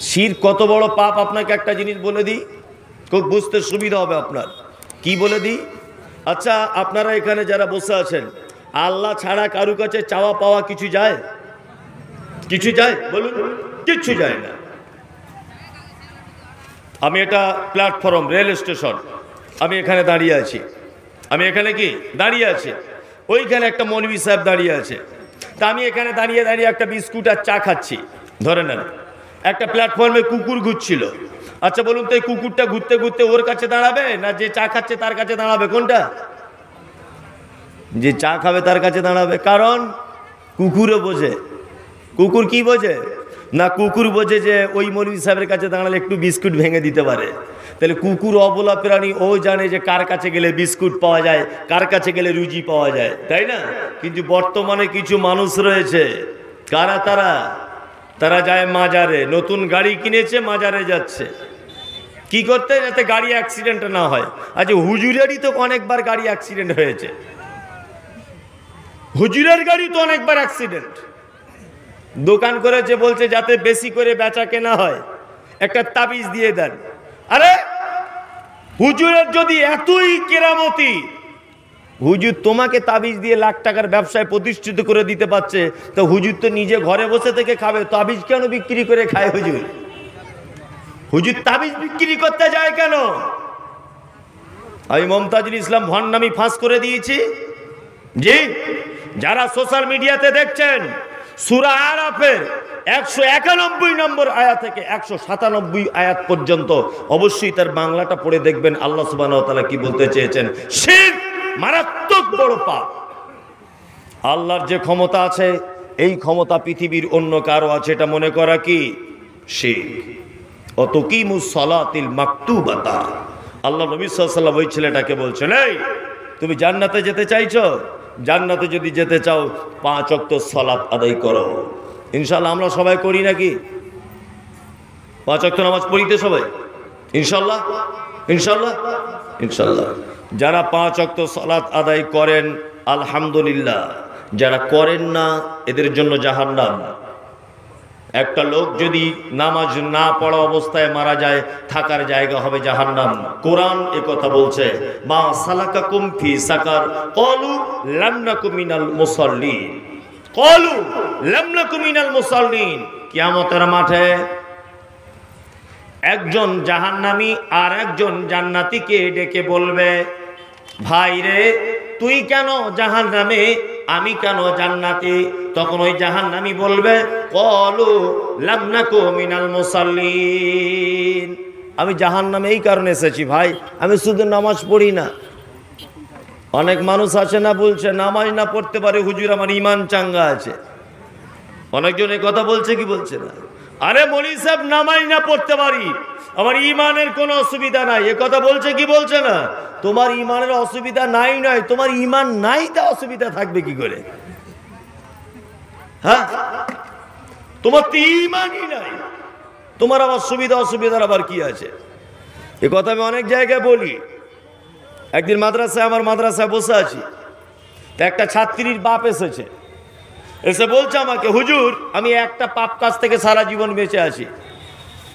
শির কত বড় পাপ আপনাকে একটা জিনিস বলে দিই? খুব বুঝতে সুবিধা হবে আপনার। কি বলে দিই? আচ্ছা আপনারা এখানে যারা বসে আছেন, আল্লাহ ছাড়া কারু কাছে চাওয়া পাওয়া কিছু যায়? কিছু যায়? বলুন। কিচ্ছু যায় না। আমি এটা প্ল্যাটফর্ম রেল স্টেশন আমি এখানে দাঁড়িয়ে আছি। আমি এখানে কি? দাঁড়িয়ে আছি। ওইখানে একটা মৌলবী সাহেব দাঁড়িয়ে আছে। তা আমি এখানে দাঁড়িয়ে দাঁড়িয়ে একটা বিস্কুট আর চা খাচ্ছি। ধরে নেন। একটা প্ল্যাটফর্মে কুকুর ঘুরছিল। আচ্ছা বলুন তো এই কুকুরটা ঘুরতে ঘুরতে ওর কাছে দাঁড়াবে? না যে চা খাচ্ছে তার কাছে দাঁড়াবে? কোনটা? যে চা খাবে তার কাছে দাঁড়াবে। কারণ কুকুরও বোঝে। কুকুর কি বোঝে? না, কুকুর বোঝে যে ওই মৌলভী সাহেবের কাছে দাঁড়ালে একটু বিস্কুট ভেঙে দিতে পারে। তাহলে কুকুর অবলা প্রাণী, ও জানে যে কার কাছে গেলে বিস্কুট পাওয়া যায়, কার কাছে গেলে রুজি পাওয়া যায়, তাই না? কিন্তু বর্তমানে কিছু মানুষ রয়েছে। কারা তারা? তারা যায় মাজারে, নতুন গাড়ি কিনেছে, মাজারে যাচ্ছে। কি করতে? যাতে গাড়ি অ্যাক্সিডেন্ট না হয়। আচ্ছা হুজুরেরই তো অনেকবার গাড়ি অ্যাক্সিডেন্ট হয়েছে। হুজুরের গাড়ি তো অনেকবার অ্যাক্সিডেন্ট দোকান করেছে, বলছে যাতে বেশি করে বেচা কেনা হয়। একটা তাবিজ দিয়ে দেন। আরে, হুজুরের যদি এতই কেরামতি হুজুর তোমাকে তাবিজ দিয়ে লাখ টাকার ব্যবসায় প্রতিষ্ঠিত করে দিতে পারছে। তো হুজুর তো নিজে ঘরে বসে থেকে খাবে, তাবিজ কেন বিক্রি করে খায় হুজুর? হুজুর তাবিজ বিক্রি করতে যায় কেন? আমি মমতাজুল ইসলাম ভণ্ডামি ফাঁস করে দিয়েছি। জি, যারা সোশ্যাল মিডিয়াতে দেখছেন, সুরা আরাফের একশো একানব্বই নম্বর আয়া থেকে একশো সাতানব্বই আয়াত পর্যন্ত অবশ্যই তার বাংলাটা পড়ে দেখবেন। আল্লাহ সুবাহ কি বলতে চেয়েছেন? শির মারাত্মক বড় পাপ। আল্লাহর যে ক্ষমতা আছে, এই ক্ষমতা পৃথিবীর অন্য কারও আছে, এটা মনে করা কি? শির অত কি মুসলাতিল মাকতুবাতা। আল্লাহ নবী সাল্লাম ওই ছেলেটাকে বলছেন, এই, তুমি জান্নাতে যেতে চাইছো? জান্নাতে যদি যেতে চাও, পাঁচ অক্ত সলাপ আদায় করো। ইনশাল্লাহ আমরা সবাই করি নাকি? পাঁচ অক্ত নামাজ পড়িতে সবাই? ইনশাল্লাহ ইনশাল্লাহ ইনশাল্লাহ যারা পাঁচ অক্ত সলাৎ আদায় করেন, আলহামদুলিল্লাহ। যারা করেন না, এদের জন্য জাহান্নাম। একটা লোক যদি নামাজ না পড়া অবস্থায় মারা যায়, থাকার জায়গা হবে জাহান্নাম। কোরআন এ কথা বলছে, মা সালাকা কুমফি সাকার কলু লামনাকু মিনাল মুসাল্লিন। কলু লামনাকু মিনাল মুসাল্লিন। কিয়ামতের মাঠে একজন জাহান্নামী আর একজন জান্নাতীকে ডেকে বলবে, ভাই রে, তুই কেন জাহান্নামে? আমি কেন জান্নাতি? তখন ওই জাহান্নামী বলবে, কলু লামনাকু মিনাল মুসাল্লিন। আমি জাহান্নামে এই কারণে এসেছি ভাই, আমি শুধু নামাজ পড়ি না। অনেক মানুষ আছে না, বলছে, নামাজ না পড়তে পারে হুজুর, আমার ইমান চাঙ্গা আছে। অনেকজন কথা বলছে কি বলছে না? আরে মলি সাহেব নামাজ না পড়তে পারি। আমার ইমানের কোনো অসুবিধা নাই। এ কথা বলছে কি বলছে না? তোমার ইমানের অসুবিধা নাই নয়, তোমার ইমান নাই তা অসুবিধা থাকবে কি করে? হ্যাঁ? তোমার তো ইমানই নাই। তোমার আবার সুবিধা, অসুবিধার আবার কি আছে? এ কথা আমি অনেক জায়গায় বলি। একদিন মাদ্রাসায়, আমার মাদ্রাসায় বসে আছি। একটা ছাত্রীর বাপ এসেছে। এসে বলছে আমাকে, হুজুর, আমি একটা পাপ কাজ থেকে সারা জীবন বেঁচে আছি।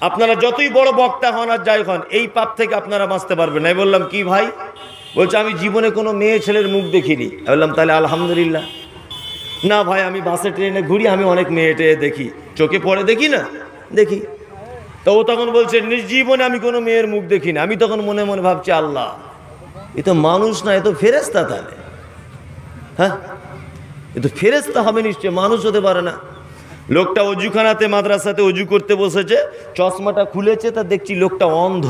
আপনারা যতই বড় বক্তা হন আর যাই হন, এই পাপ থেকে আপনারা বাঁচতে পারবেন আমি বললাম, কি ভাই? বলছে, আমি জীবনে কোনো মেয়ে ছেলের মুখ দেখিনি। বললাম, তাহলে আলহামদুলিল্লাহ। না ভাই, আমি বাসে ট্রেনে ঘুরি, আমি অনেক মেয়ে টেয়ে দেখি। চোখে পড়ে দেখি না? দেখি। তো ও তখন বলছে জীবনে আমি কোনো মেয়ের মুখ দেখি না আমি তখন মনে মনে ভাবছি, আল্লাহ, এ তো মানুষ না, এ তো ফেরেস্তা তাহলে। হ্যাঁ? এ তো ফেরেস্তা হবে নিশ্চয়, মানুষ হতে পারে না। লোকটা অজুখানাতে, মাদ্রাসাতে অজু করতে বসেছে, চশমাটা খুলেছে, তা দেখছি লোকটা অন্ধ।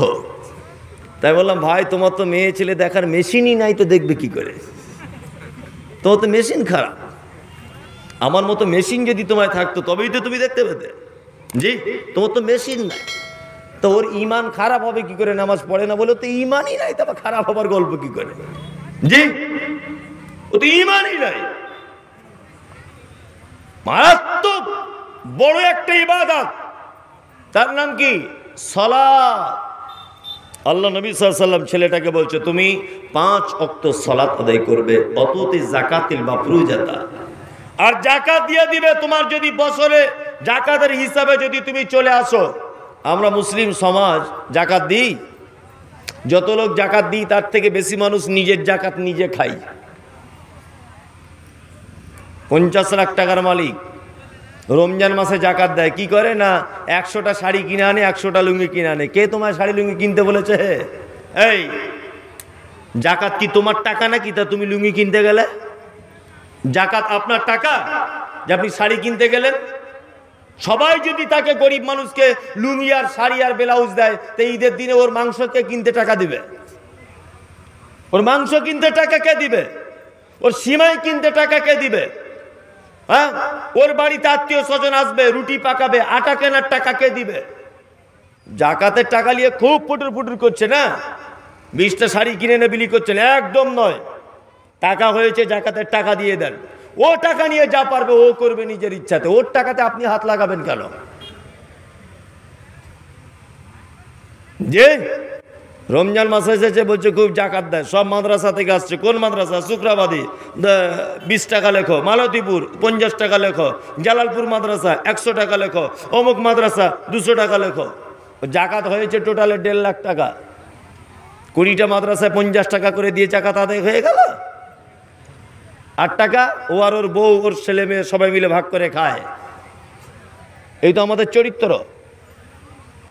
তাই বললাম, ভাই, তোমার তো মেয়ে ছেলে দেখার মেশিনই নাই, তো দেখবে কি করে? তোমার তো মেশিন খারাপ। আমার মতো মেশিন যদি তোমায় থাকতো, তবেই তো তুমি দেখতে পেতে। জি, তোমার তো মেশিন নাই। তো ওর ইমান খারাপ হবে কি করে? নামাজ পড়ে না বলে তো ইমানই নাই তারপর খারাপ হবার গল্প কি করে? জি, ও তো ইমানই নাই। মারাত্মক বড় একটা ইবাদত। তার নাম কি? সলাৎ। আল্লাহ নবী সাল্লাম ছেলেটাকে বলছে, তুমি পাঁচ অক্ত সলাত আদায় করবে, অততে জাকাতিল বা ফুরুজাতা। আর জাকাত দিয়ে দিবে তোমার যদি বছরে জাকাতের হিসাবে যদি তুমি চলে আসো। আমরা মুসলিম সমাজ জাকাত দিই। যত লোক জাকাত দিই, তার থেকে বেশি মানুষ নিজের জাকাত নিজে খাই পঞ্চাশ লাখ টাকার মালিক। রমজান মাসে জাকাত দেয়, কি করে? না, একশোটা শাড়ি কিনে আনে, একশোটা লুঙ্গি কিনে আনে। কে তোমার শাড়ি লুঙ্গি কিনতে বলেছে? এই, জাকাত কি তোমার টাকা নাকি? তা তুমি লুঙ্গি কিনতে গেলে? জাকাত আপনার টাকা? যে আপনি শাড়ি কিনতে গেলেন? সবাই যদি তাকে গরিব মানুষকে লুঙ্গি আর শাড়ি আর ব্লাউজ দেয়, তো ঈদের দিনে ওর মাংসকে কিনতে টাকা দিবে? ওর মাংস কিনতে টাকা কে দিবে? ওর সিমাই কিনতে টাকা কে দিবে? হ্যাঁ? ওর বাড়িতে আত্মীয় স্বজন আসবে, রুটি পাকাবে, আটা কেনার টাকা কে দিবে? জাকাতের টাকা নিয়ে খুব ফুটুর ফুটুর করছে না? বিশটা শাড়ি কিনে এনে বিলি করছেন একদম নয়। টাকা হয়েছে, জাকাতের টাকা দিয়ে দেন। ও টাকা নিয়ে যা পারবে, ও করবে নিজের ইচ্ছাতে। ওর টাকাতে আপনি হাত লাগাবেন কেন? যে রমজান মাস এসেছে বলছে খুব জাকাত দেয়। সব মাদ্রাসা থেকে আসছে। কোন মাদ্রাসা? শুক্রাবাদী। বিশ টাকা লেখো। মালতীপুর, পঞ্চাশ টাকা লেখো। জালালপুর মাদ্রাসা, একশো টাকা লেখো। অমুক মাদ্রাসা, দুশো টাকা লেখো। জাকাত হয়েছে টোটালে দেড় লাখ টাকা। কুড়িটা মাদ্রাসায় পঞ্চাশ টাকা করে দিয়ে জাকাত আদায় হয়ে গেল। আট টাকা, ও আর ওর বউ, ওর ছেলে মেয়ে সবাই মিলে ভাগ করে খায়। এই তো আমাদের চরিত্র।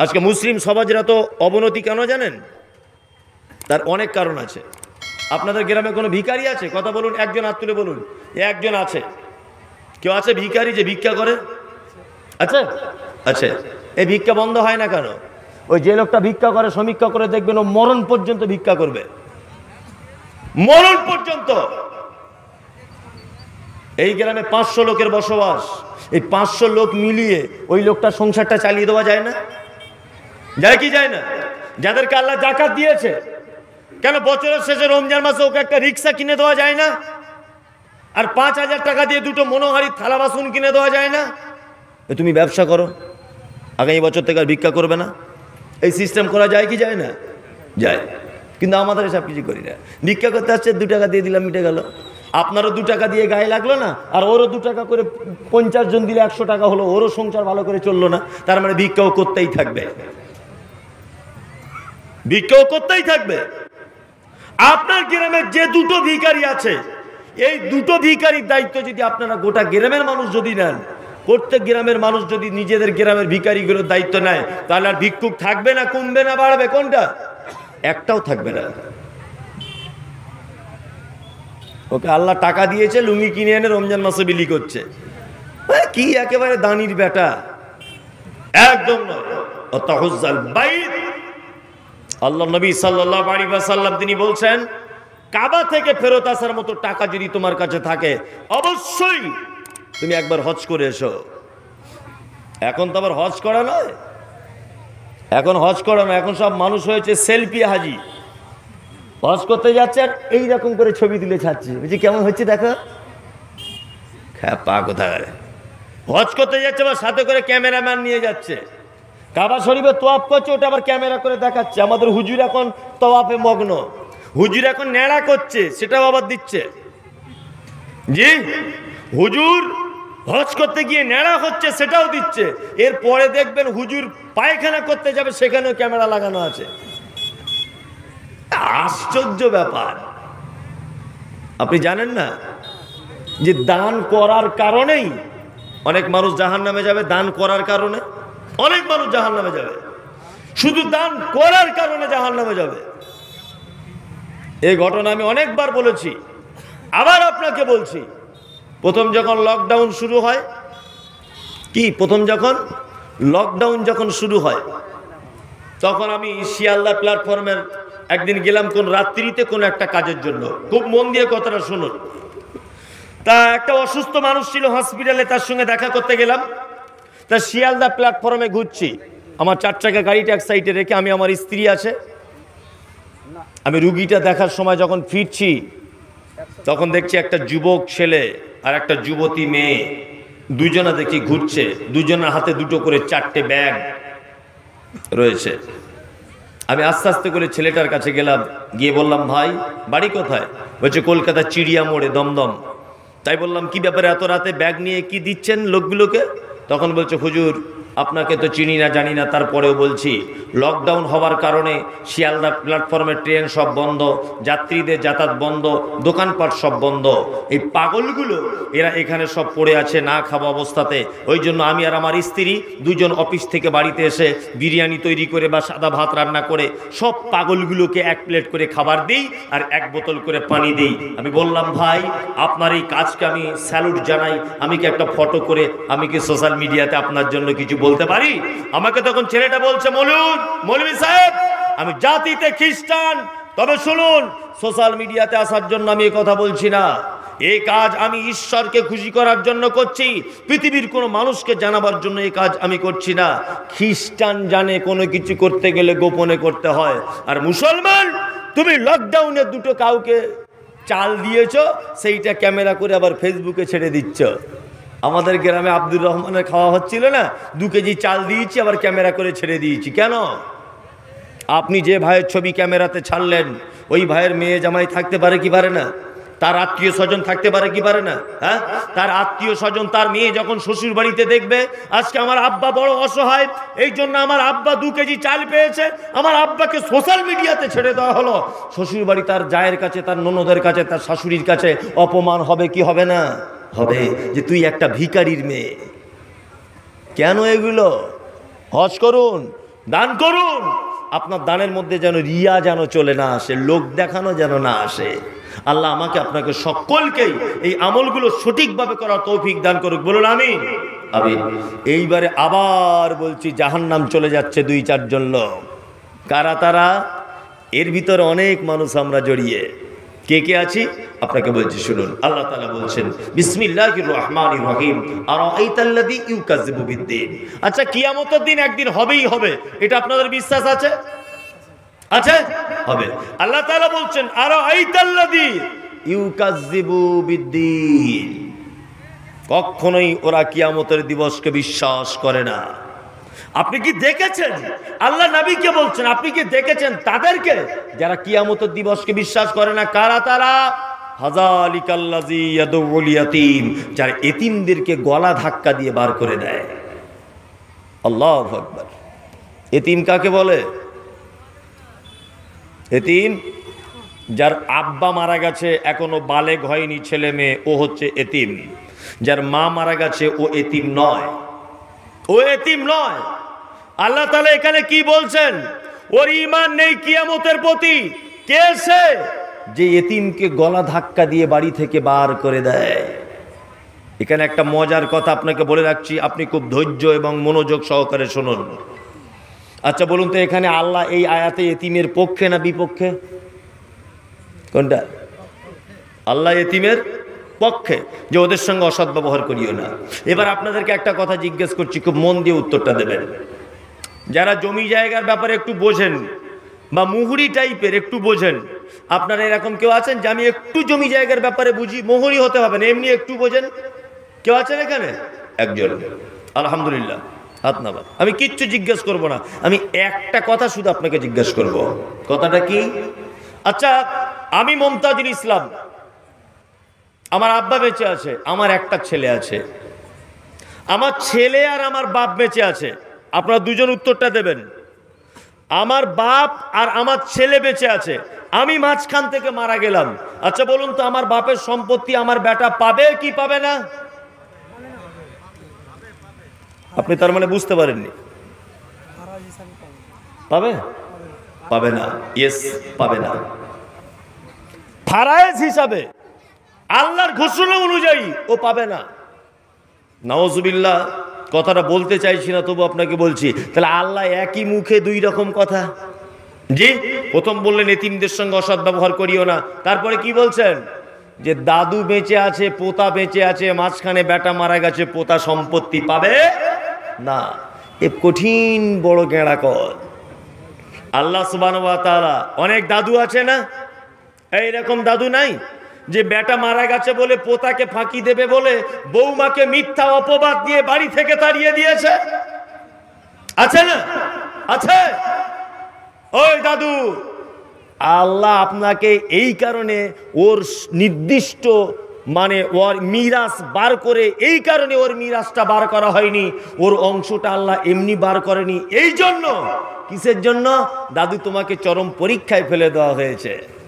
আজকে মুসলিম সমাজরা তো অবনতি কেন জানেন? তার অনেক কারণ আছে। আপনাদের গ্রামে কোনো ভিখারি আছে? কথা বলুন, একজন হাত তুলে বলুন একজন আছে। কেউ আছে ভিখারি যে ভিক্ষা করে? আচ্ছা আচ্ছা এই ভিক্ষা বন্ধ হয় না কেন? ওই যে লোকটা ভিক্ষা করে, সমীক্ষা করে দেখবেন ও মরণ পর্যন্ত ভিক্ষা করবে। মরণ পর্যন্ত! এই গ্রামে পাঁচশো লোকের বসবাস। এই পাঁচশো লোক মিলিয়ে ওই লোকটা সংসারটা চালিয়ে দেওয়া যায় না? যায় কি যায় না? যাদেরকে আল্লাহ জাকাত দিয়েছে কেন বছরের শেষে রমজান মাসে ওকে একটা রিক্সা কিনে দেওয়া যায় না? আর পাঁচ হাজার টাকা দিয়ে দুটো মনোহারি থালা বাসন কিনে দেওয়া যায় না? তুমি ব্যবসা করো। আগামী বছর থেকে আর ভিক্ষা করবে না। এই সিস্টেম করা যায় কি যায় না? যায়। কিন্তু আমাদের সব কিছু করি না। ভিক্ষা করতে আসছে, দু টাকা দিয়ে দিলাম, মিটে গেল। আপনারও দু টাকা দিয়ে গায়ে লাগল না? আর ওরও দু টাকা করে পঞ্চাশ জন দিলে একশো টাকা হলো, ওরও সংসার ভালো করে চলল না। তার মানে ভিক্ষাও করতেই থাকবে। ভিক্ষাও করতেই থাকবে। আপনার গ্রামের যে দুটো ভিকারি আছে, এই দুটো ভিখারির দায়িত্ব যদি আপনারা গোটা গ্রামের মানুষ যদি নেন, প্রত্যেক গ্রামের মানুষ যদি নিজেদের গ্রামের ভিখারিগুলোর দায়িত্ব নেয়, তাহলে আর ভিক্ষুক থাকবে না, কমবে না, বাড়বে, কোনটা? একটাও থাকবে না। ওকে, আল্লাহ টাকা দিয়েছে, লুঙ্গি কিনে এনে রমজান মাসে বিলি করছে। কি একেবারে দানির বেটা? একদম নয়। আল্লাহ নবী সাল্লাহ আলী সাল্লাম তিনি বলছেন, কাবা থেকে ফেরত আসার মতো টাকা যদি তোমার কাছে থাকে, অবশ্যই তুমি একবার হজ করে এসো। এখন তো আবার হজ করা নয়। এখন হজ করা নয়, এখন সব মানুষ হয়েছে সেলফি হাজি। হজ করতে যাচ্ছে আর এইরকম করে ছবি তুলে ছাড়ছে। বলছি, কেমন হচ্ছে দেখো? পা কোথায়? হজ করতে যাচ্ছে, আবার সাথে করে ক্যামেরাম্যান নিয়ে যাচ্ছে। কাবা শরীফে তোয়াপ করছে, ওটা আবার ক্যামেরা করে দেখাচ্ছে। আমাদের হুজুর এখন তোয়াপে মগ্ন। হুজুর এখন ন্যাড়া করছে, সেটাও আবার দিচ্ছে। জি? হুজুর হজ করতে গিয়ে ন্যাড়া হচ্ছে, সেটাও দিচ্ছে। এরপরে দেখবেন হুজুর পায়খানা করতে যাবে, সেখানেও ক্যামেরা লাগানো আছে। আশ্চর্য ব্যাপার। আপনি জানেন না যে দান করার কারণেই অনেক মানুষ জাহান নামে যাবে, দান করার কারণে? অনেক মানুষ জাহান নামে যাবে। শুধু দান করার কারণে জাহান নামে যাবে। এই ঘটনা আমি অনেকবার বলেছি, আবার আপনাকে বলছি। প্রথম যখন লকডাউন শুরু হয়, কি প্রথম যখন? লকডাউন যখন শুরু হয়, তখন আমি শিয়ালদা প্ল্যাটফর্মের একদিন গেলাম কোন রাত্রিতে কোন একটা কাজের জন্য। খুব মন দিয়ে কথাটা শুনুন। তা একটা অসুস্থ মানুষ ছিল হসপিটালে তার সঙ্গে দেখা করতে গেলাম। তা শিয়ালদা প্ল্যাটফর্মে ঘুরছি। আমার চার চাকা গাড়িটা এক সাইডে রেখে আমি আমার স্ত্রী আছে। আমি রুগীটা দেখার সময় যখন ফিরছি, তখন দেখছি একটা যুবক ছেলে আর একটা যুবতী মেয়ে। দুজনা দেখি ঘুরছে দুজনের হাতে দুটো করে চারটে ব্যাগ রয়েছে। আমি আস্তে আস্তে করে ছেলেটার কাছে গেলাম, গিয়ে বললাম, ভাই, বাড়ি কোথায়? বলছে, কলকাতা চিড়িয়া মোড়ে দমদম। তাই বললাম, কি ব্যাপারে? এত রাতে ব্যাগ নিয়ে কি দিচ্ছেন লোকগুলোকে? তখন বলছে হুজুর আপনাকে তো চিনি না, জানি না, তারপরেও বলছি লকডাউন হওয়ার কারণে শিয়ালদা প্ল্যাটফর্মে ট্রেন সব বন্ধ, যাত্রীদের যাতায়াত বন্ধ, দোকানপাট সব বন্ধ। এই পাগলগুলো, এরা এখানে সব পড়ে আছে না খাওয়া অবস্থাতে। ওই জন্য আমি আর আমার স্ত্রী দুজন অফিস থেকে বাড়িতে এসে বিরিয়ানি তৈরি করে বা সাদা ভাত রান্না করে সব পাগলগুলোকে এক প্লেট করে খাবার দিই আর এক বোতল করে পানি দিই। আমি বললাম, ভাই, আপনার এই কাজকে আমি স্যালুট জানাই। আমি কি একটা ফটো করে, আমি কি সোশ্যাল মিডিয়াতে আপনার জন্য কিছু বলতে পারি? আমাকে তখন ছেলেটা বলছে মলুন মৌলভী সাহেব, আমি জাতিতে খ্রিস্টান, তবে শুনুন, সোশ্যাল মিডিয়াতে আসার জন্য আমি কথা বলছি না। এই কাজ আমি ঈশ্বরকে খুশি করার জন্য করছি, পৃথিবীর কোনো মানুষকে জানাবার জন্য এই কাজ আমি করছি না। খ্রিস্টান জানে কোনো কিছু করতে গেলে গোপনে করতে হয়। আর মুসলমান, তুমি লকডাউনে দুটো কাউকে চাল দিয়েছ, সেইটা ক্যামেরা করে আবার ফেসবুকে ছেড়ে দিচ্ছ। আমাদের গ্রামে আব্দুর রহমানের খাওয়া হচ্ছিল না, দু কেজি চাল দিয়েছি, আবার ক্যামেরা করে ছেড়ে দিয়েছি। কেন? আপনি যে ভাইয়ের ছবি ক্যামেরাতে ছাড়লেন, ওই ভাইয়ের মেয়ে জামাই থাকতে পারে কি পারে না? তার আত্মীয় স্বজন থাকতে পারে কি পারে না? হ্যাঁ? তার আত্মীয় স্বজন, তার মেয়ে যখন শ্বশুর বাড়িতে দেখবে, আজকে আমার আব্বা বড় অসহায়, এই জন্য আমার আব্বা দু কেজি চাল পেয়েছে, আমার আব্বাকে সোশ্যাল মিডিয়াতে ছেড়ে দেওয়া হলো। শ্বশুর বাড়ি তার জায়ের কাছে, তার ননদের কাছে, তার শাশুড়ির কাছে অপমান হবে কি হবে না? হবে যে তুই একটা ভিকারির মেয়ে। কেন এগুলো? হজ করুন, দান করুন। আপনার দানের মধ্যে যেন রিয়া যেন চলে না আসে, লোক দেখানো যেন না আসে। আল্লাহ আমাকে আপনাকে সকলকেই এই আমলগুলো সঠিকভাবে করার তৌফিক দান করুক। বলুন আমি আমি এইবারে আবার বলছি জাহান্নাম চলে যাচ্ছে দুই চারজন লোক। কারা তারা? এর ভিতরে অনেক মানুষ আমরা জড়িয়ে। কে কে আছি? আপনাকে বলছি, শুনুন। আল্লাহ তাআলা বলছেন, বিসমিল্লাহির রহমানির রহিম। আর আইতাল্লাযী ইউকাযযিবু বিদ্দিন। আচ্ছা কিয়ামতের দিন একদিন হবেই হবে। এটা আপনাদের বিশ্বাস আছে? আছে? হবে। আল্লাহ তাআলা বলছেন আর আইতাল্লাযী ইউকাযযিবু বিদ্দিন। কখনোই ওরা কিয়ামতের দিবসকে বিশ্বাস করে না। আপনি কি দেখেছেন? আল্লাহ নবীকে বলছেন, আপনি কি দেখেছেন তাদেরকে? যারা কিয়ামতের দিবসকে বিশ্বাস করে না, কারা তারা? যারা এতিমদেরকে গলা ধাক্কা দিয়ে বার করে দেয়। আল্লাহ আকবার। এতিম কাকে বলে? এতিম? যার আব্বা মারা গেছে, এখনও বালেগ হয়নি, ছেলে মেয়ে, ও হচ্ছে এতিম। যার মা মারা গেছে, ও এতিম নয়। ও এতিম নয়। আল্লাহ তালা এখানে কি বলছেন? ওর ইমান নেই কিয়ামতের প্রতি। কে সে? যে এতিমকে গলা ধাক্কা দিয়ে বাড়ি থেকে বার করে দেয়। এখানে একটা মজার কথা আপনাকে বলে রাখছি, আপনি খুব ধৈর্য এবং মনোযোগ সহকারে শুনুন। আচ্ছা বলুন তো এখানে আল্লাহ এই আয়াতে এতিমের পক্ষে না বিপক্ষে? কোনটা? আল্লাহ এতিমের পক্ষে যে ওদের সঙ্গে অসৎ ব্যবহার করিও না। এবার আপনাদেরকে একটা কথা জিজ্ঞেস করছি, খুব মন দিয়ে উত্তরটা দেবেন। যারা জমি জায়গার ব্যাপারে একটু বোঝেন বা মুহুরি টাইপের একটু বোঝেন, আপনারা এরকম কেউ আছেন যে আমি একটু জমি জায়গার ব্যাপারে বুঝি, মোহরি হতে হবে না, এমনি একটু বোঝেন? কেউ আছেন এখানে? একজন। আলহামদুলিল্লাহ, হাত আমি কিচ্ছু জিজ্ঞেস করব না, আমি একটা কথা শুধু আপনাকে জিজ্ঞেস করব। কথাটা কি? আচ্ছা আমি মমতাজুল ইসলাম। আমার আব্বা বেঁচে আছে, আমার একটা ছেলে আছে। আমার ছেলে আর আমার বাপ বেঁচে আছে। আপনারা দুজন উত্তরটা দেবেন। আমার বাপ আর আমার ছেলে বেঁচে আছে। আমি মাঝখান থেকে মারা গেলাম। আচ্ছা বলুন তো, আমার বাপের সম্পত্তি আমার বেটা পাবে কি পাবে না? আপনি তার মানে বুঝতে পারেননি। পাবে? পাবে না। ইয়েস পাবে না। ফারায়েজ হিসাবে। আল্লাহর ঘোষণা অনুযায়ী ও পাবে না। নওয়াজুবিল্লাহ কথাটা বলতে চাইছি না, তবু আপনাকে বলছি, তাহলে আল্লাহ একই মুখে দুই রকম কথা। জি, প্রথম বললেন, এতিমদের সঙ্গে অসৎ ব্যবহার করিও না। তারপরে কি বলছেন? যে দাদু বেঁচে আছে, পোতা বেঁচে আছে, মাঝখানে বেটা মারা গেছে, পোতা সম্পত্তি পাবে না। এ কঠিন বড় গেঁড়া আল্লাহ সুবান অনেক দাদু আছে না? এইরকম দাদু নাই? যে বেটা মারা গেছে বলে পোতাকে ফাঁকি দেবে বলে বৌমাকে মিথ্যা অপবাদ দিয়ে বাড়ি থেকে তাড়িয়ে দিয়েছে? আছে না? আছে? ওই দাদু, আল্লাহ আপনাকে এই কারণে ওর নির্দিষ্ট মানে ওর মিরাস বার করে, এই কারণে ওর মিরাসটা বার করা হয়নি। ওর অংশটা আল্লাহ এমনি বার করেনি। এই জন্য, কিসের জন্য? দাদু তোমাকে চরম পরীক্ষায় ফেলে দেওয়া হয়েছে।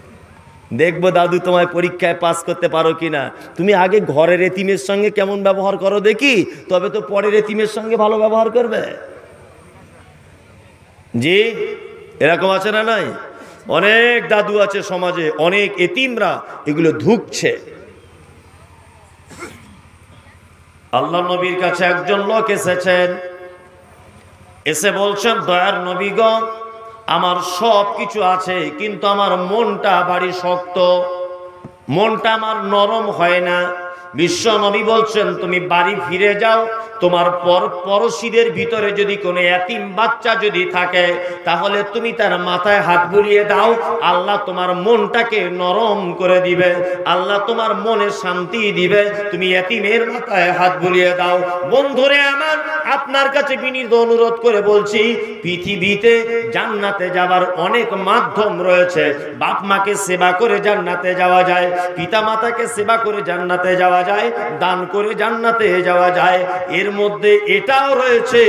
দেখব দাদু তোমায় পরীক্ষায় পাস করতে পারো কি না তুমি আগে ঘরের এতিমের সঙ্গে কেমন ব্যবহার করো দেখি, তবে তো পরের এতিমের সঙ্গে ভালো ব্যবহার করবে। জি, এরকম আছে না নাই? অনেক দাদু আছে সমাজে, অনেক এতিমরা এগুলো ধুকছে। আল্লাহ নবীর কাছে একজন লোক এসেছেন। এসে বলছেন, দয়ার নবীগণ আমার সব কিছু আছে কিন্তু আমার মনটা বাড়ি শক্ত। মনটা আমার নরম হয় না। বিশ্ব নবী বলছেন, তুমি বাড়ি ফিরে যাও, তোমার পর পড়শিদের ভিতরে যদি কোনো এতিম বাচ্চা যদি থাকে, তাহলে তুমি তার মাথায় হাত বুলিয়ে দাও। আল্লাহ তোমার মনটাকে নরম করে দিবে, আল্লাহ তোমার মনে শান্তি দিবে। তুমি এতিমের মাথায় হাত বুলিয়ে দাও। বন্ধুরে আমার, আপনার কাছে বিনীত অনুরোধ করে বলছি, পৃথিবীতে জান্নাতে যাবার অনেক মাধ্যম রয়েছে। বাপ মাকে সেবা করে জান্নাতে যাওয়া যায় পিতা মাতাকে সেবা করে জান্নাতে যাওয়া যায়, দান করে জান্নাতে যাওয়া যায়। এর মধ্যে এটাও রয়েছে,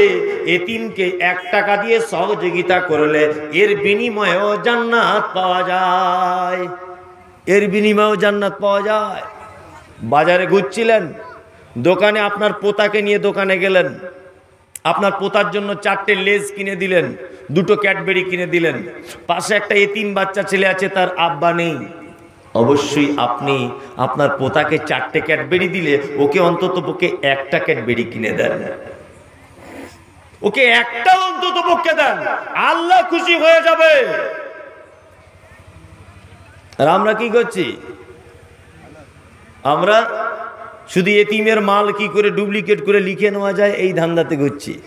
এতিমকে এক টাকা দিয়ে সহযোগিতা করলে এর বিনিময়েও জান্নাত পাওয়া যায়। এর বিনিময়েও জান্নাত পাওয়া যায়। বাজারে ঘুরছিলেন, দোকানে আপনার পোতাকে নিয়ে দোকানে গেলেন, আপনার পোতার জন্য চারটে লেজ কিনে দিলেন, দুটো ক্যাডবেরি কিনে দিলেন, পাশে একটা এতিম বাচ্চা ছেলে আছে, তার আব্বা নেই। অবশ্যই আপনি আপনার পোতাকে চারটে ক্যাডবেরি দিলে ওকে অন্তত পক্ষে একটা ক্যাডবেরি কিনে দেন। ওকে একটা অন্তত পক্ষে দেন। আল্লাহ খুশি হয়ে যাবে। আর আমরা কি করছি? আমরা শুধু এতিমের মাল কি করে ডুপ্লিকেট করে লিখে নেওয়া যায় এই ধান্দাতে ঘুরছি।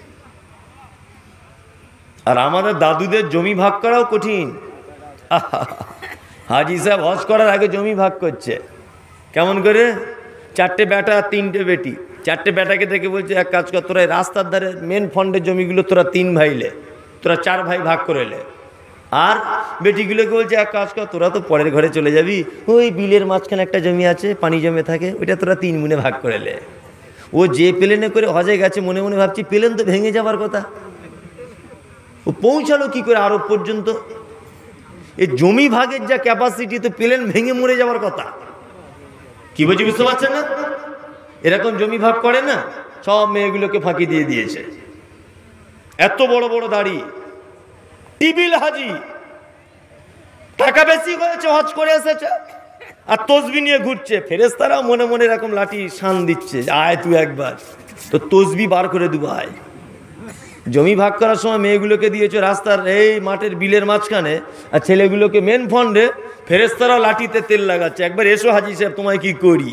আর আমাদের দাদুদের জমি ভাগ করাও কঠিন। হাজি সাহেব হজ করার আগে জমি ভাগ করছে। কেমন করে? চারটে বেটা আর তিনটে বেটি। চারটে বেটাকে দেখে বলছে, এক কাজ কর, তোরা রাস্তার ধারে মেন ফন্ডের জমিগুলো তোরা তিন ভাইলে তোরা চার ভাই ভাগ করে লে। আর বেটিগুলোকে বলছে, এক কাজ কর, তোরা তো পরের ঘরে চলে যাবি। ওই বিলের মাঝখানে একটা জমি আছে, পানি জমে থাকে, ওইটা তোরা তিন মুনে ভাগ করে লে। ও যে প্লেনে করে হজে গেছে, মনে মনে ভাবছি, প্লেন তো ভেঙে যাবার কথা। ও পৌঁছালো কি করে আরব পর্যন্ত? এই জমি ভাগের যা ক্যাপাসিটি তো প্লেন ভেঙে মরে যাওয়ার কথা। কি বলছি, বুঝতে পারছেন না? এরকম জমি ভাগ করে না, সব মেয়েগুলোকে ফাঁকি দিয়ে দিয়েছে। এত বড় বড় দাড়ি। টিবিল হাজি। টাকা বেশি হয়েছে, হজ করে এসেছে। আর তসবি নিয়ে ঘুরছে। ফেরেস্তারাও মনে মনে এরকম লাঠি শান দিচ্ছে, আয় তুই একবার। তো তসবি বার করে দেবো আয় জমি ভাগ করার সময় মেয়েগুলোকে দিয়েছ রাস্তার এই মাঠের বিলের মাঝখানে, আর ছেলেগুলোকে মেন ফন্ডে ফেরেস্তারাও লাঠিতে তেল লাগাচ্ছে। একবার এসো হাজি সাহেব, তোমায় কি করি?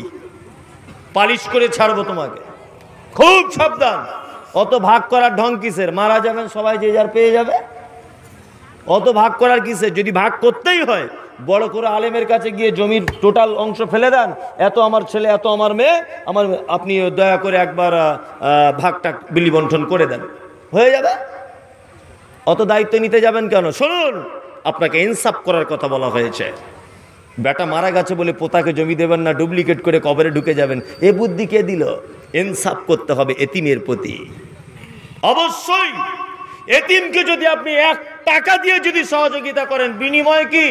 পালিশ করে ছাড়বো তোমাকে। খুব সাবধান। অত ভাগ করার ঢং কিসের? মারা যাবেন সবাই, যে যার পেয়ে যাবে। অত ভাগ করার কিসের? যদি ভাগ করতেই হয়, বড় করে আলেমের কাছে গিয়ে জমির টোটাল অংশ ফেলে দেন। এত আমার ছেলে, এত আমার মেয়ে, আমার আপনি দয়া করে একবার ভাগটা বিলি বন্টন করে দেন। হয়ে যাবে? অত দায়িত্ব নিতে যাবেন কেন? শুনুন, আপনাকে ইনসাফ করার কথা বলা হয়েছে। বেটা মারা গেছে বলে পোতাকে জমি দেবেন না, ডুপ্লিকেট করে কবরে ঢুকে যাবেন। এ বুদ্ধি কে দিল? ইনসাফ করতে হবে এতিমের প্রতি। অবশ্যই, এতিমকে যদি আপনি এক টাকা দিয়ে যদি সহযোগিতা করেন, বিনিময় কি?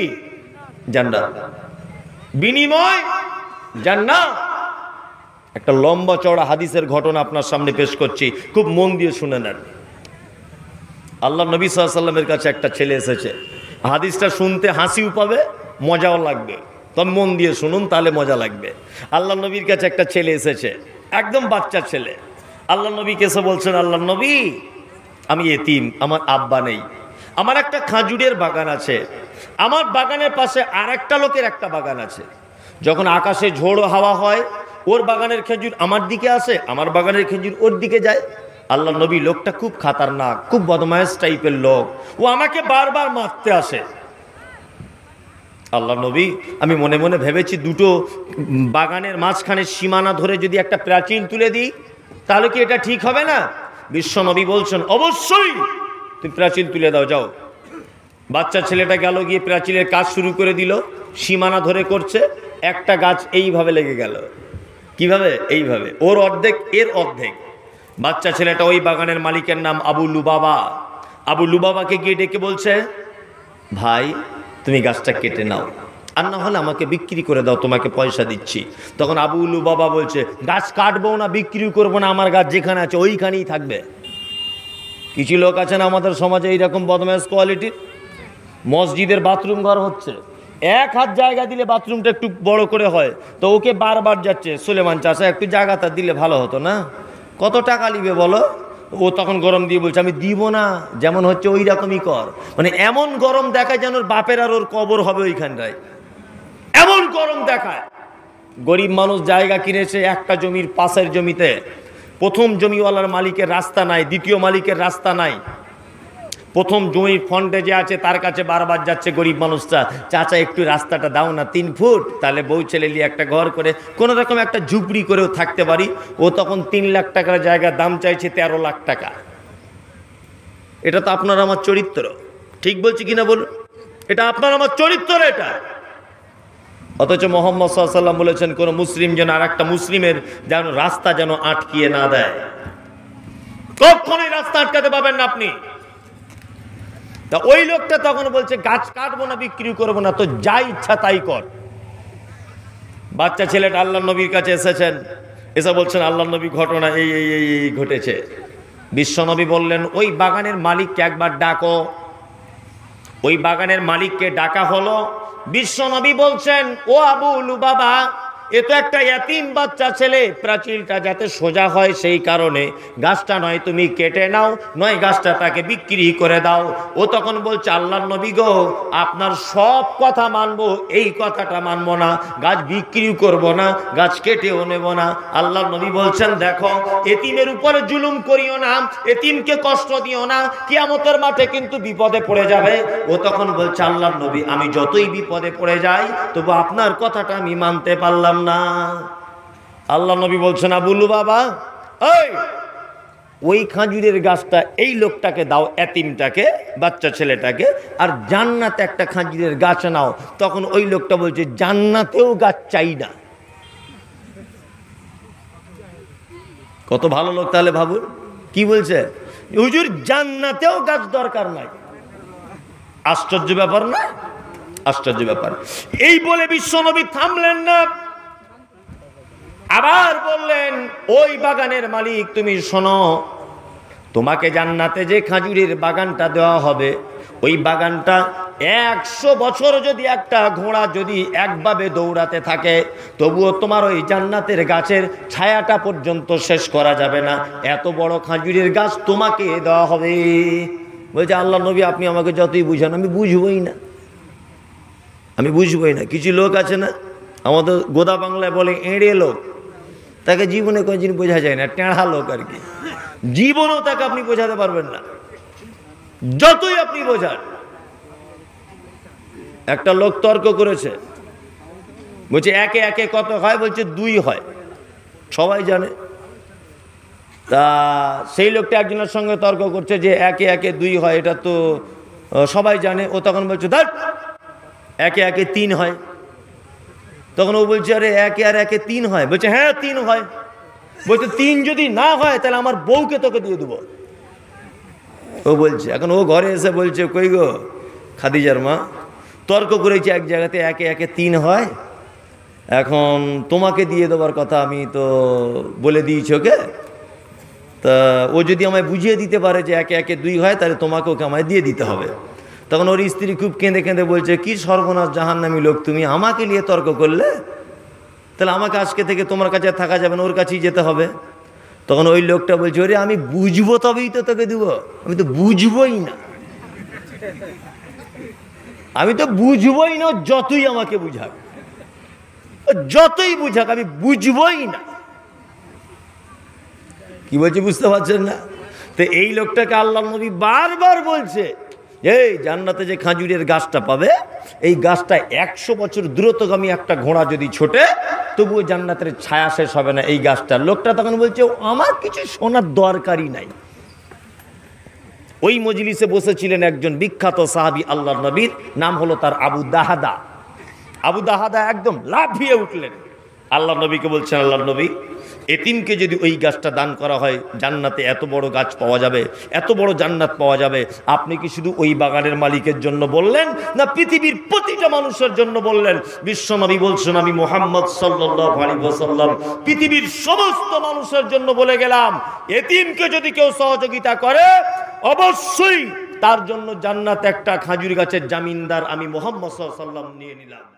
জান্নাত। বিনিময় জান্নাত। একটা লম্বা চড়া হাদিসের ঘটনা আপনার সামনে পেশ করছি। খুব মন দিয়ে শুনে নেন আল্লাহ নবী সাল্লামের কাছে একটা ছেলে এসেছে। হাদিসটা শুনতে হাসিও পাবে, মজাও লাগবে। তবে মন দিয়ে শুনুন, তাহলে মজা লাগবে। আল্লাহ নবীর কাছে একটা ছেলে এসেছে, একদম বাচ্চা ছেলে। আল্লাহ নবীকে এসে বলছেন, আল্লাহ নবী, আমি এতিম, আমার আব্বা নেই। আমার একটা খাজুরের বাগান আছে। আমার বাগানের পাশে আর একটা লোকের একটা বাগান আছে। যখন আকাশে ঝোড়ো হাওয়া হয়, ওর বাগানের খেজুর আমার দিকে আসে, আমার বাগানের খেজুর ওর দিকে যায়। আল্লাহ নবী লোকটা খুব খাতারনাক, খুব বদমায়েশ টাইপের লোক। ও আমাকে বারবার মারতে আসে। আল্লাহ নবী, আমি মনে মনে ভেবেছি দুটো বাগানের মাঝখানে সীমানা ধরে যদি একটা প্রাচীন তুলে দিই, তাহলে কি এটা ঠিক হবে না? বিশ্ব নবী বলছেন, অবশ্যই, তুমি প্রাচীন তুলে দাও, যাও। বাচ্চা ছেলেটা গেল, গিয়ে প্রাচীরের কাজ শুরু করে দিল, সীমানা ধরে করছে, একটা গাছ এইভাবে লেগে গেল। কীভাবে? এইভাবে। ওর অর্ধেক, এর অর্ধেক। বাচ্চা ছেলেটা ওই বাগানের মালিকের নাম আবু লুবাবা। আবু লুবাবাকে গিয়ে ডেকে বলছে, ভাই, তুমি গাছটা কেটে নাও। আর না হলে আমাকে বিক্রি করে দাও, তোমাকে পয়সা দিচ্ছি। তখন আবু উলু বাবা বলছে, গাছ কাটবো না বিক্রি করব না, আমার গাছ যেখানে আছে ওইখানেই থাকবে। কিছু লোক আছে না আমাদের সমাজে এইরকম বদমাস কোয়ালিটির। মসজিদের বাথরুম ঘর হচ্ছে। এক হাত জায়গা দিলে বাথরুমটা একটু বড় করে হয়। তো ওকে বারবার যাচ্ছে, সুলেমান চাষা একটু জায়গাটা দিলে ভালো হতো না? কত টাকা নিবে বলো? ও তখন গরম দিয়ে বলছে, আমি দিব না, যেমন হচ্ছে ওই রকমই কর। মানে এমন গরম দেখায় যেন ওর বাপের আর ওর কবর হবে ওইখানটায়। এমন গরম দেখায়। গরিব মানুষ জায়গা কিনেছে একটা জমির পাশের জমিতে। প্রথম জমিওয়ালার মালিকের রাস্তা নাই, দ্বিতীয় মালিকের রাস্তা নাই। প্রথম জমির ফন্ডে যে আছে, তার কাছে বারবার যাচ্ছে গরিব মানুষটা। চাচা, একটু রাস্তাটা দাও না, তিন ফুট। তাহলে বউ ছেলে নিয়ে একটা ঘর করে, কোনো রকম একটা ঝুপড়ি করেও থাকতে পারি। ও তখন তিন লাখ টাকার জায়গার দাম চাইছে তেরো লাখ টাকা। এটা তো আপনার আমার চরিত্র। ঠিক বলছি কিনা বলুন? এটা আপনার আমার চরিত্র এটা। অথচ মোহাম্মদ সাল্লাম বলেছেন, কোন মুসলিম যেন আর একটা মুসলিমের যেন রাস্তা যেন আটকিয়ে না দেয়। কখনোই রাস্তা আটকাতে পাবেন না আপনি। তা ওই লোকটা তখন বলছে, গাছ কাটবো না, বিক্রি করব না, তো যা ইচ্ছা তাই কর। বাচ্চা ছেলেটা আল্লাহ নবীর কাছে এসেছেন, এসে বলছেন, আল্লাহ নবী, ঘটনা এই এই এই এই ঘটেছে। বিশ্বনবী বললেন, ওই বাগানের মালিককে একবার ডাকো। ওই বাগানের মালিককে ডাকা হলো। বিশ্বনবী বলছেন, ও আবু বাবা এ তো একটা এতিম বাচ্চা ছেলে, প্রাচীরটা যাতে সোজা হয় সেই কারণে গাছটা নয় তুমি কেটে নাও, নয় গাছটা তাকে বিক্রি করে দাও। ও তখন বলছে আল্লাহ নবী গো, আপনার সব কথা মানবো, এই কথাটা মানবো না। গাছ বিক্রি করব না, গাছ কেটেও নেব না। আল্লাহ নবী বলছেন, দেখো, এতিমের উপরে জুলুম করিও না, এতিমকে কষ্ট দিও না, কিয়ামতের মাঠে কিন্তু বিপদে পড়ে যাবে। ও তখন বলছে আল্লাহ নবী, আমি যতই বিপদে পড়ে যাই, তবু আপনার কথাটা আমি মানতে পারলাম না। আল্লাহ নবী বলছেন আবুলু বাবা ওই ওই খাজুরের গাছটা, এই লোকটাকে দাও, এতিমটাকে, বাচ্চা ছেলেটাকে, আর জান্নাতে একটা খাজুরের গাছ নাও। তখন ওই লোকটা বলছে, জান্নাতেও গাছ চাই না। কত ভালো লোক তাহলে ভাবুন কি বলছে? হুজুর, জান্নাতেও গাছ দরকার নাই। আশ্চর্য ব্যাপার না? আশ্চর্য ব্যাপার। এই বলে বিশ্বনবী থামলেন না। আবার বললেন, ওই বাগানের মালিক তুমি শোনো, তোমাকে জান্নাতে যে খাজুরের বাগানটা দেওয়া হবে, ওই বাগানটা একশো বছর যদি একটা ঘোড়া যদি একভাবে দৌড়াতে থাকে, তবুও তোমার ওই জান্নাতের গাছের ছায়াটা পর্যন্ত শেষ করা যাবে না। এত বড় খাজুরের গাছ তোমাকে দেওয়া হবে। বলছে, আল্লাহ নবী, আপনি আমাকে যতই বুঝান, আমি বুঝবই না। আমি বুঝবই না। কিছু লোক আছে না, আমাদের গোদা বাংলায় বলে, এঁড়ে লোক। তাকে জীবনে কোনোদিন বোঝা যায় না, টেঁড়া লোক আর কি। জীবনও তাকে আপনি বোঝাতে পারবেন না। যতই আপনি বোঝান। একটা লোক তর্ক করেছে। বলছে, একে একে কত হয়? বলছে, দুই হয়। সবাই জানে। তা সেই লোকটা একজনের সঙ্গে তর্ক করছে যে, একে একে দুই হয়, এটা তো সবাই জানে। ও তখন বলছে, ধর, একে একে তিন হয়। তখন ও বলছে, আরে একে আর একে তিন হয়। বলছে হ্যাঁ তিন হয়। বলছে, তিন যদি না হয়, তাহলে আমার বউকে তোকে দিয়ে দেবো। ও বলছে, এখন ও ঘরে এসে বলছে, কই গো খাদিজার মা, তর্ক করেছে এক জায়গাতে, একে একে তিন হয়। এখন তোমাকে দিয়ে দেওয়ার কথা আমি তো বলে দিয়েছি ওকে। তা ও যদি আমায় বুঝিয়ে দিতে পারে যে একে একে দুই হয়, তাহলে তোমাকে ওকে আমায় দিয়ে দিতে হবে। তখন ওর স্ত্রী খুব কেঁদে কেঁদে বলছে, কি সর্বনাশ জাহান্নামী লোক, তুমি আমাকে নিয়ে তর্ক করলে? তাহলে আমাকে আজকে থেকে তোমার কাছে থাকা যাবে না, ওর কাছেই যেতে হবে। তখন ওই লোকটা বলছে, ওরে, আমি বুঝব তবেই তো তোকে দেবো। আমি তো বুঝবই না। আমি তো বুঝবই না যতই আমাকে বুঝাক। যতই বুঝাক, আমি বুঝবই না। কি বলছি বুঝতে পারছেন না? তো এই লোকটাকে আল্লাহ নবী বারবার বলছে এই জান্নাতে যে খাজুরের গাছটা পাবে, এই গাছটা একশো বছর দ্রুতগামী একটা ঘোড়া যদি ছোটে, তবুও জান্নাতের ছায়া শেষ হবে না এই গাছটা লোকটা তখন বলছে আমার কিছু শোনার দরকারই নাই। ওই মজলিসে বসেছিলেন একজন বিখ্যাত সাহাবি আল্লাহ নবীর, নাম হলো তার আবু দাহাদা। আবু দাহাদা একদম লাফিয়ে উঠলেন। আল্লাহ নবীকে বলছেন আল্লাহ নবী এতিমকে যদি ওই গাছটা দান করা হয়, জান্নাতে এত বড় গাছ পাওয়া যাবে, এত বড় জান্নাত পাওয়া যাবে, আপনি কি শুধু ওই বাগানের মালিকের জন্য বললেন, না পৃথিবীর প্রতিটা মানুষের জন্য বললেন? বিশ্বনবী বলছেন, আমি মোহাম্মদ ওয়াসাল্লাম, পৃথিবীর সমস্ত মানুষের জন্য বলে গেলাম, এতিমকে যদি কেউ সহযোগিতা করে, অবশ্যই তার জন্য জান্নাত একটা খাজুর গাছের জামিনদার আমি মোহাম্মদ ওয়াসাল্লাম নিয়ে নিলাম।